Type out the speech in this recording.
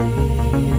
sei.